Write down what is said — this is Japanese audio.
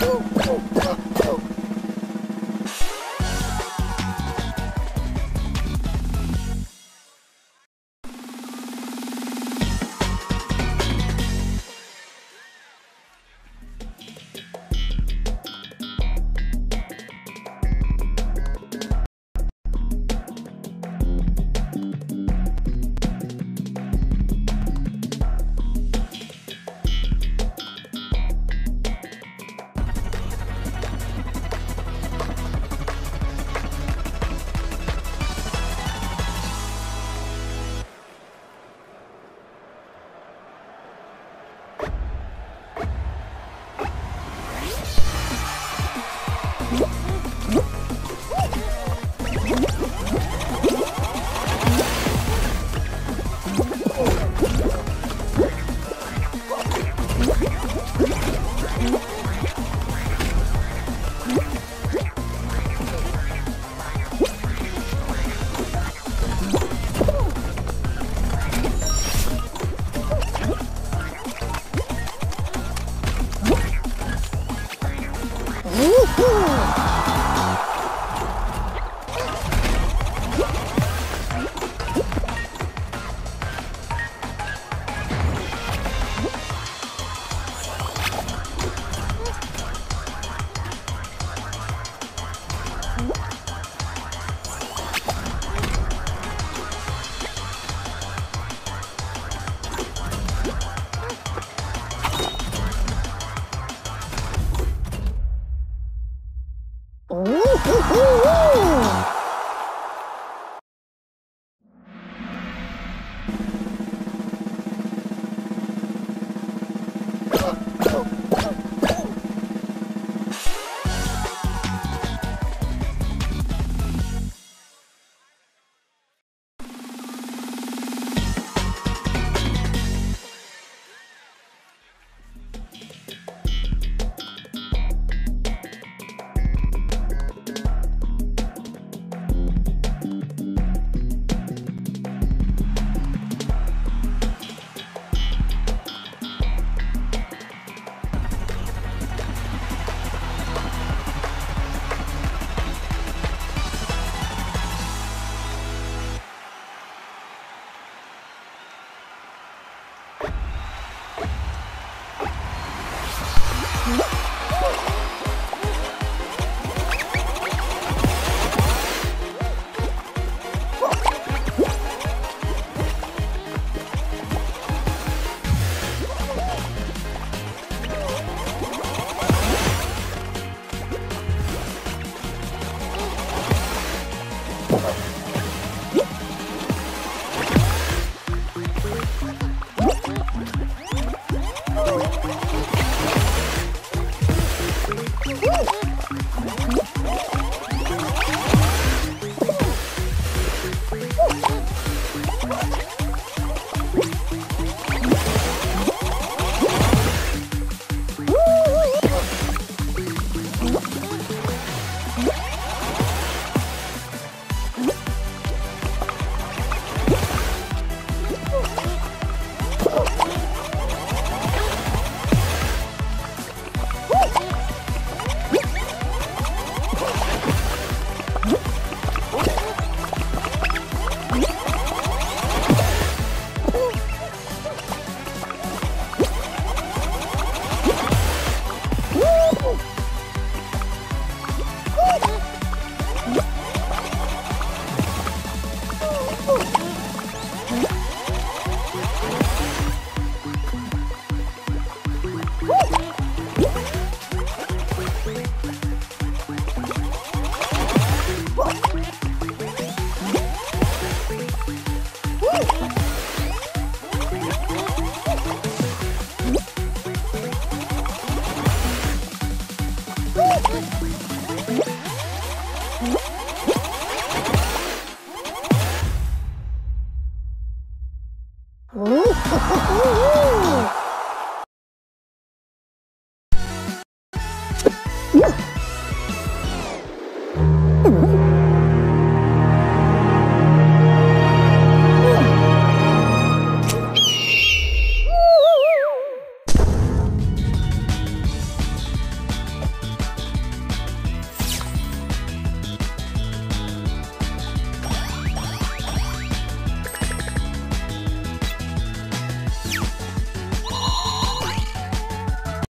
Oh, oh, oh, oh. Oh. What?